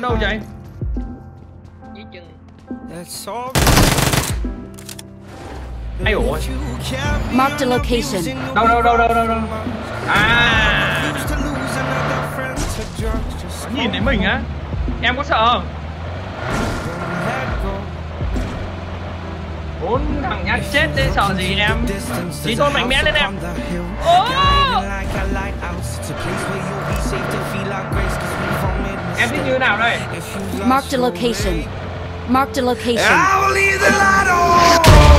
đâu vậy dưới chân. Ai ủa? A on location. the đâu đâu đâu đâu đâu đâu à just nhìn thấy mình á em có sợ không bốn thằng nhát chết đấy sợ gì em Chí tôn mạnh mẽ lên em Ô! Em thích như thế nào đây Marked a location. Marked a location. I'll leave the light on.